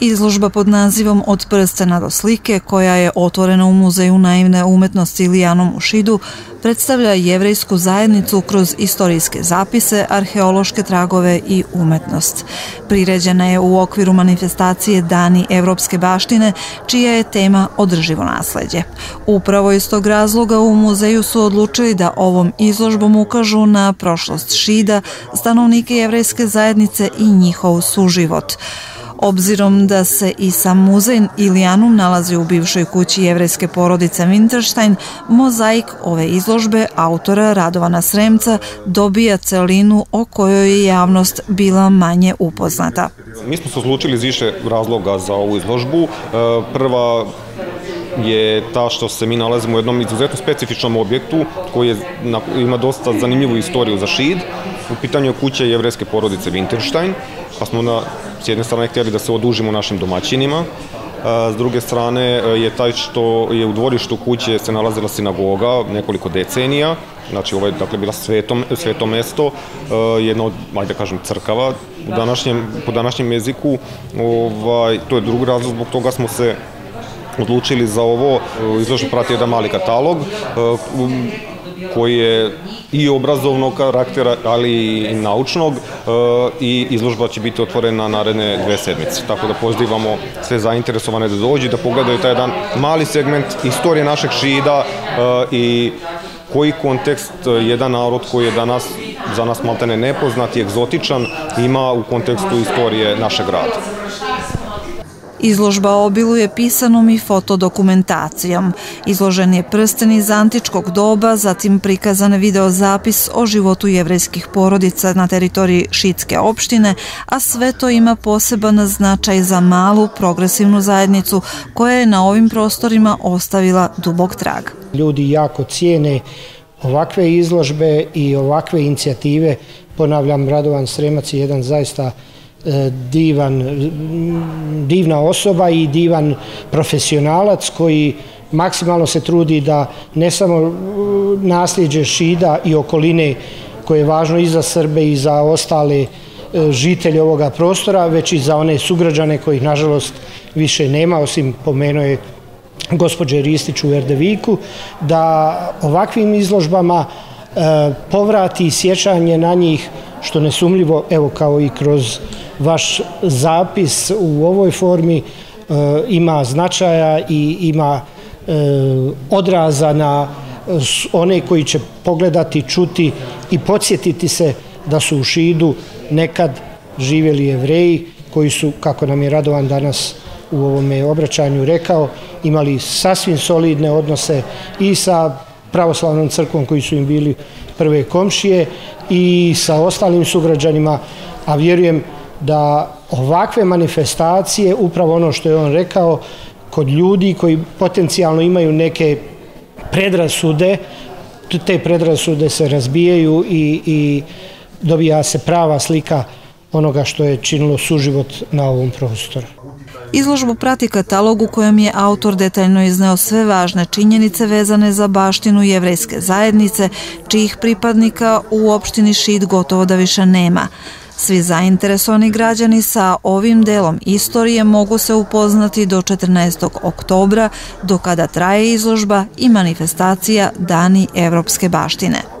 Izložba pod nazivom Od prstena do slike, koja je otvorena u Muzeju naivne umetnosti Ilijanom u Šidu, predstavlja jevrejsku zajednicu kroz istorijske zapise, arheološke tragove i umetnost. Priređena je u okviru manifestacije Dani Evropske baštine, čija je tema održivo nasledđe. Upravo iz tog razloga u muzeju su odlučili da ovom izložbom ukažu na prošlost Šida, stanovnike jevrejske zajednice i njihov suživot. Obzirom da se i sam muzej Ilijanum nalazi u bivšoj kući jevrejske porodice Winterstein, mozaik ove izložbe autora Radovana Sremca dobija celinu o kojoj je javnost bila manje upoznata. Mi smo se odlučili iz više razloga za ovu izložbu. E, prva je ta što se mi nalazimo u jednom izuzetno specifičnom objektu koji je, ima dosta zanimljivu istoriju za šid. U pitanju je kuća jevrejske porodice Winterstein, pa smo na, s jedne strane htjeli da se odužimo našim domaćinima, S druge strane je taj što je u dvorištu kuće se nalazila sinagoga nekoliko decenija, znači ovo je dakle bila sveto, sveto mesto, jedna od, ajde da kažem, crkava u današnjem, po današnjem jeziku, ovaj, to je drugi razlog, zbog toga smo se odlučili za ovo, izložba prati jedan mali katalog, koji je i obrazovnog karaktera, ali i naučnog i izložba će biti otvorena naredne dve sedmice. Tako da pozivamo sve zainteresovane da dođu da pogledaju taj jedan mali segment istorije našeg šida i koji kontekst jedan narod koji je danas za nas maltene nepoznat i egzotičan ima u kontekstu istorije našeg grada. Izložba obiluje pisanom i fotodokumentacijom. Izložen je prsten iz antičkog doba, zatim prikazan videozapis o životu jevrejskih porodica na teritoriji Šitske opštine, a sve to ima poseban značaj za malu progresivnu zajednicu koja je na ovim prostorima ostavila dubog trag. Ljudi jako cijene ovakve izložbe i ovakve inicijative. Ponavljam, Radovan Sremac je jedan zaista divan, divna osoba i divan profesionalac koji maksimalno se trudi da ne samo nasljeđe Šida i okoline koje je važno i za Srbe i za ostale e, žitelje ovoga prostora, već i za one sugrađane kojih nažalost više nema, osim pomenuo je gospođe Ristić u Erdeviku, da ovakvim izložbama e, povrati sjećanje na njih, što nesumljivo, evo kao i kroz vaš zapis u ovoj formi e, ima značaja i ima e, odraza na one koji će pogledati, čuti i podsjetiti se da su u Šidu nekad živjeli jevreji koji su, kako nam je Radovan danas u ovome obraćanju rekao, imali sasvim solidne odnose i sa pravoslavnom crkvom koji su im bili prve komšije i sa ostalim sugrađanima, a vjerujem da ovakve manifestacije, upravo ono što je on rekao, kod ljudi koji potencijalno imaju neke predrasude, te predrasude se razbijaju i, i dobija se prava slika onoga što je činilo suživot na ovom prostoru. Izložbu prati katalog u kojem je autor detaljno izneo sve važne činjenice vezane za baštinu jevrejske zajednice, čijih pripadnika u opštini Šid gotovo da više nema. Svi zainteresovani građani sa ovim delom istorije mogu se upoznati do 14. oktobra, do kada traje izložba i manifestacija Dani Evropske baštine.